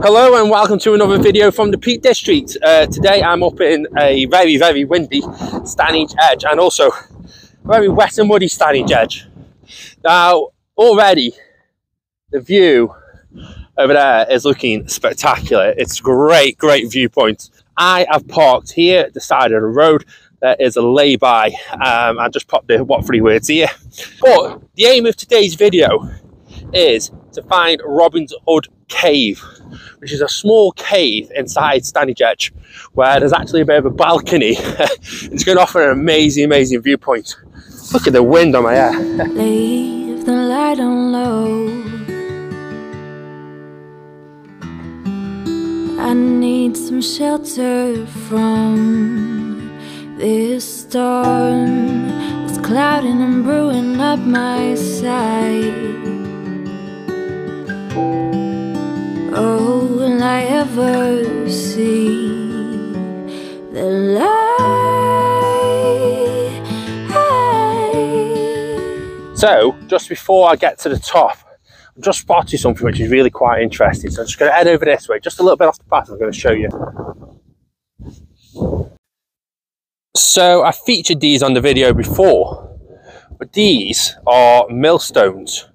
Hello and welcome to another video from the Peak District. Uh, today I'm up in a very, very windy Stanage Edge and also very wet and muddy Stanage Edge. Now, already the view over there is looking spectacular. It's great, great viewpoint. I have parked here at the side of the road. There is a lay-by. Um, I just popped the what three words here. But the aim of today's video is to find Robin's Hood Cave, which is a small cave inside Stanage where there's actually a bit of a balcony. it's going to offer an amazing, amazing viewpoint. Look at the wind on my hair. Leave the light on low. I need some shelter from this storm. It's clouding and brewing up my side. Oh, will I ever see the light? So, just before I get to the top, I've just spotted something which is really quite interesting. So I'm just going to head over this way, just a little bit off the path. I'm going to show you. So I featured these on the video before, but these are millstones.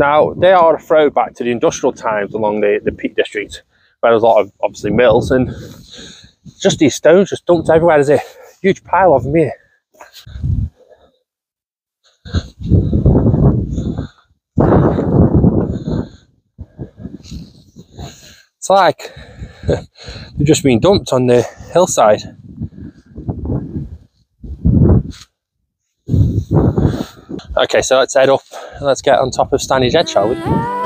Now, they are a throwback to the industrial times along the, the Peak District, where there's a lot of, obviously, mills, and just these stones just dumped everywhere. There's a huge pile of them here. It's like they've just been dumped on the hillside. Okay, so let's head up and let's get on top of Stanage Edge, shall we?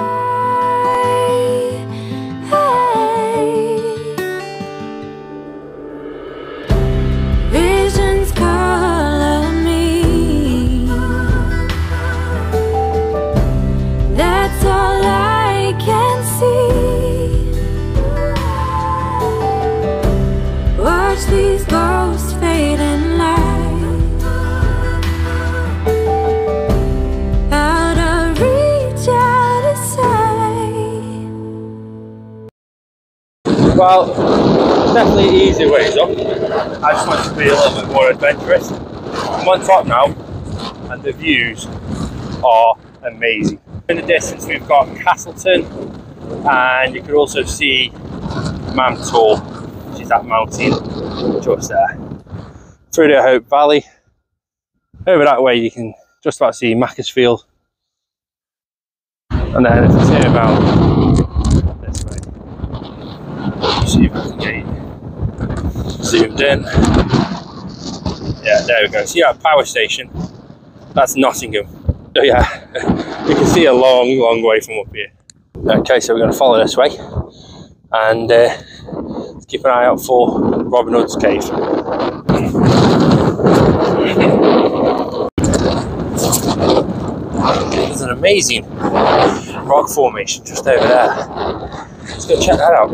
Well, definitely easier ways up. I just want to be a little bit more adventurous. I'm on top now, and the views are amazing. In the distance, we've got Castleton, and you can also see Mam Tor, which is that mountain just there. Through the Hope Valley. Over that way, you can just about see Macclesfield. And then if you turn way, see if I can get zoomed in. Yeah, there we go. See our power station? That's Nottingham. So yeah, you can see a long, long way from up here. Okay, so we're going to follow this way and uh, keep an eye out for Robin Hood's cave. There's an amazing rock formation just over there. Let's go check that out.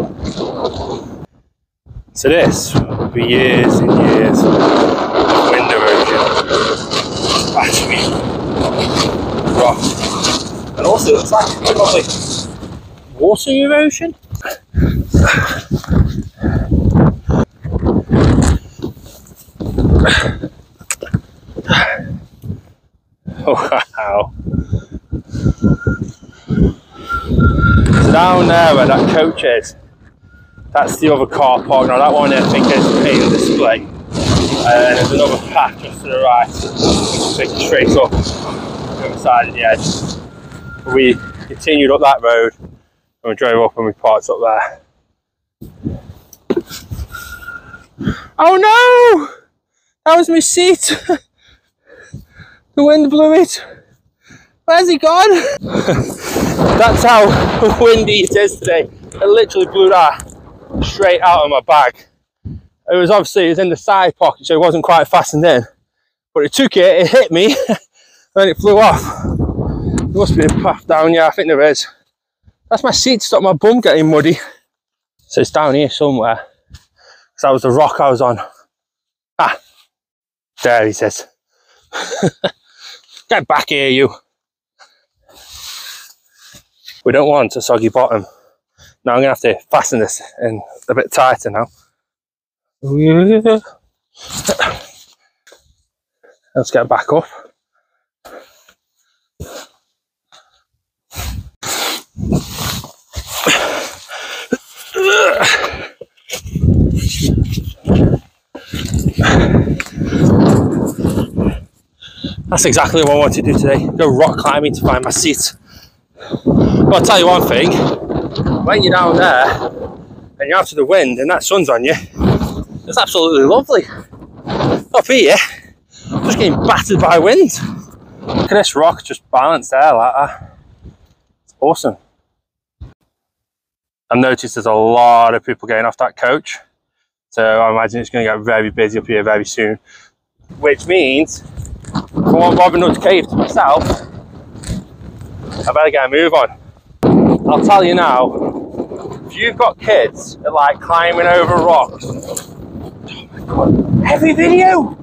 So this be years and years wind erosion, rock, and also it looks like probably water erosion. Oh, wow. So down there where that coach is, that's the other car park. Now that one I think is paint display. And there's another path just to the right, which takes straight up the other side of the edge. We continued up that road and we drove up and we parked up there. Oh no! That was my seat! the wind blew it! Where's he gone? That's how windy it is today. It literally blew that straight out of my bag. It was obviously it was in the side pocket, so it wasn't quite fastened in. But it took it, it hit me, and it flew off. There must be a path down, yeah, I think there is. That's my seat to stop my bum getting muddy. So it's down here somewhere. Because that was the rock I was on. Ah, there he says. Get back here, you. We don't want a soggy bottom Now I'm gonna have to fasten this in a bit tighter now. Let's get back up. That's exactly what I want to do today. Go rock climbing to find my seat. But I'll tell you one thing, when you're down there and you're out of the wind and that sun's on you, it's absolutely lovely. Up here, I'm just getting battered by wind. Look at this rock just balanced there like that. It's awesome. I've noticed there's a lot of people getting off that coach. So I imagine it's going to get very busy up here very soon. Which means, I want Robin Hood's Cave to myself, I better get a move on. I'll tell you now, if you've got kids that like climbing over rocks, oh my god, every video!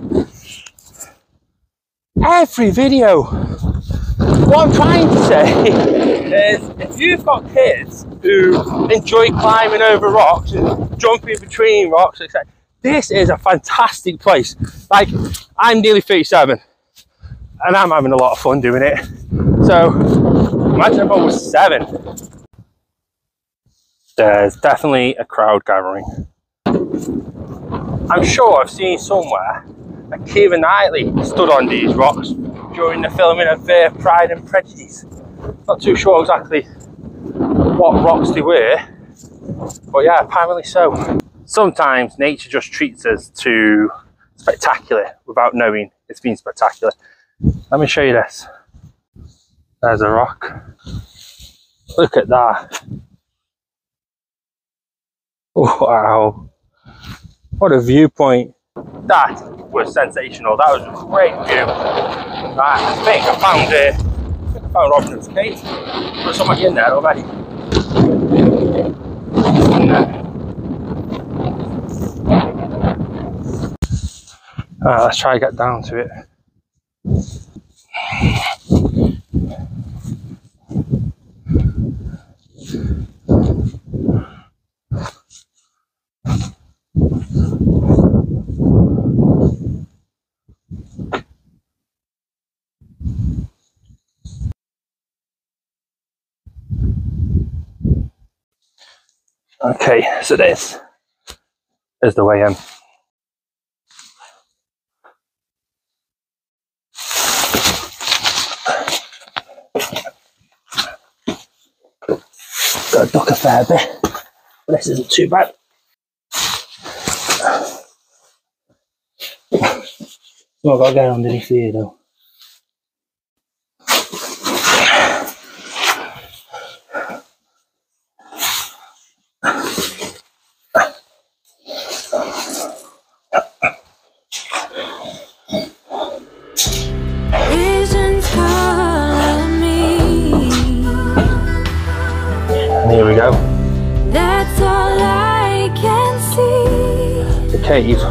Every video! What I'm trying to say is if you've got kids who enjoy climbing over rocks and jumping between rocks, etc., this is a fantastic place. Like, I'm nearly 37 and I'm having a lot of fun doing it. So, imagine if I was seven. There's definitely a crowd gathering. I'm sure I've seen somewhere that Keira Knightley stood on these rocks during the filming of uh, Pride and Prejudice. Not too sure exactly what rocks they were, but yeah, apparently so. Sometimes nature just treats us to spectacular without knowing it's been spectacular. Let me show you this. There's a rock. Look at that. Wow. What a viewpoint. That was sensational. That was a great view. Right, I think I found it. I think I found Robin's Cave. There's something in there already. Alright, let's try to get down to it. Okay, so this is the way in. Got to duck a fair bit, but this isn't too bad. So I've got to go underneath here though. That's all I can see. the cave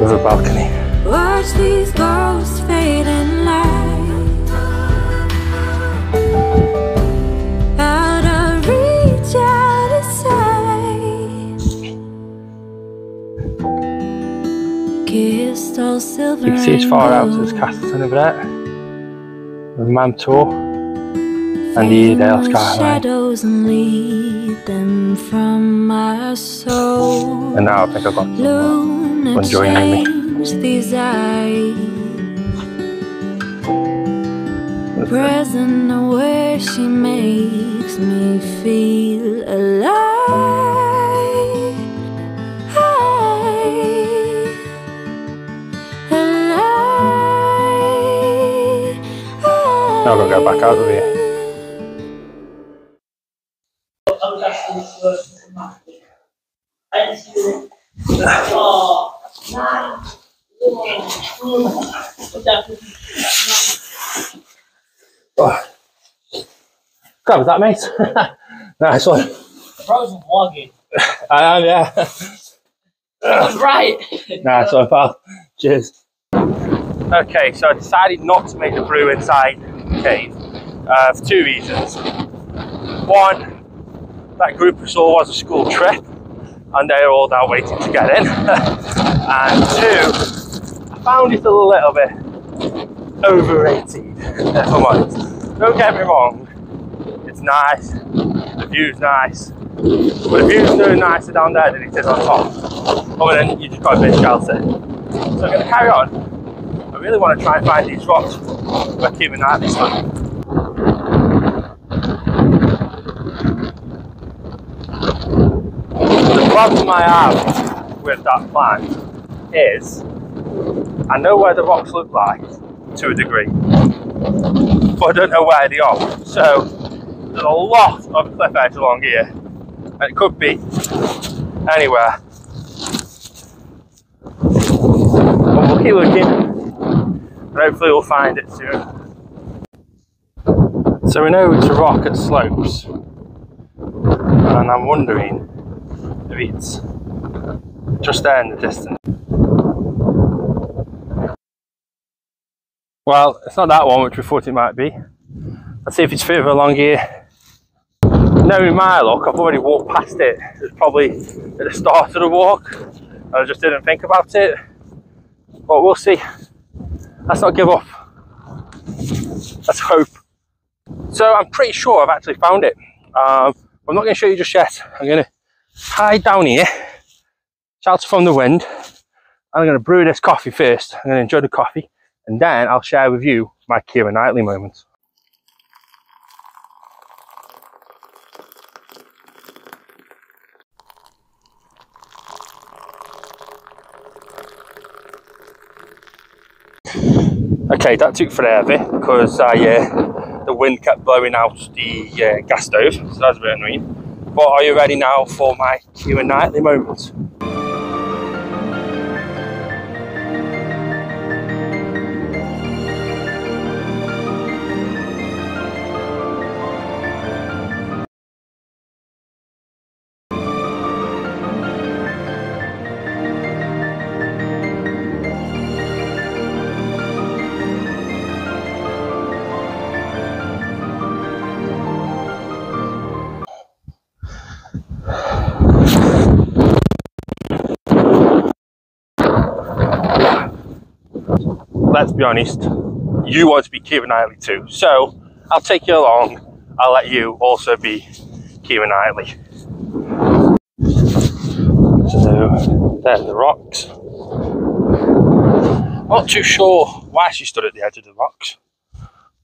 with a balcony. Watch these ghosts fade in light. Out of reach, out of sight. Kissed all silver. You can see as far out as. Castleton over there. With Mam Tor and the Feel skyline. shadows and lead them from my soul. And now I think I've got some Luna One joining me. change these eyes. Present where she makes me feel alive. Alive. Now I've got to go back out of here. Oh. God, was that mate? nice one. Bro's vlogging. I am, yeah. That's right. Nice one, pal. Cheers. Okay, so I decided not to make the brew inside the cave uh, for two reasons. One, that group we saw was a school trip and they're all now waiting to get in. and two, I found it a little bit overrated, if I'm honest. Don't get me wrong, it's nice, the view's nice, but the view's no nicer down there than it is on top. Other then you just got a bit shelter. So I'm going to carry on. I really want to try and find these rocks where Keira Knightley's from. The problem I have with that plan is I know where the rocks look like to a degree, but I don't know where they are. So there's a lot of cliff edge along here, and it could be anywhere. But we'll keep looking, and hopefully we'll find it soon. So we know it's a rock at slopes, and I'm wondering if it's just there in the distance. Well, it's not that one which we thought it might be. Let's see if it's further along here. Knowing my luck, I've already walked past it. It's probably at the start of the walk. I just didn't think about it. But we'll see. Let's not give up. Let's hope. So I'm pretty sure I've actually found it. Um, I'm not going to show you just yet. I'm going to hide down here, shelter from the wind. I'm going to brew this coffee first. I'm going to enjoy the coffee and then I'll share with you my Keira Knightley moments. Okay, that took forever because I, uh, the wind kept blowing out the uh, gas stove, so that's a bit annoying. But are you ready now for my Keira Knightley moments? Let's be honest, you want to be Keira Knightley too. So I'll take you along. I'll let you also be Keira Knightley. So there's the rocks. Not too sure why she stood at the edge of the rocks.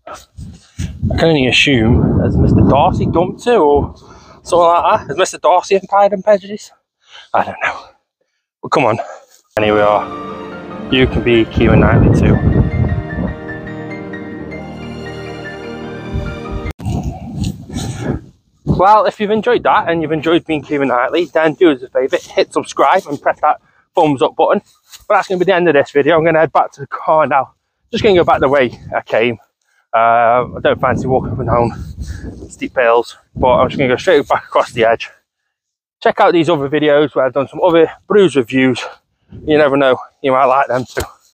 I can only assume as Mr. Darcy dumped her or something like that. Has Mr. Darcy in Pride and Prejudice? I don't know. But come on. And here we are. You can be Keira Knightley too. Well, if you've enjoyed that and you've enjoyed being Keira Knightley, then do us a favour, hit subscribe and press that thumbs up button. But that's going to be the end of this video. I'm going to head back to the car now. Just going to go back the way I came. Uh, I don't fancy walking up and down steep hills, but I'm just going to go straight back across the edge. Check out these other videos where I've done some other brews reviews. You never know, you might like them too.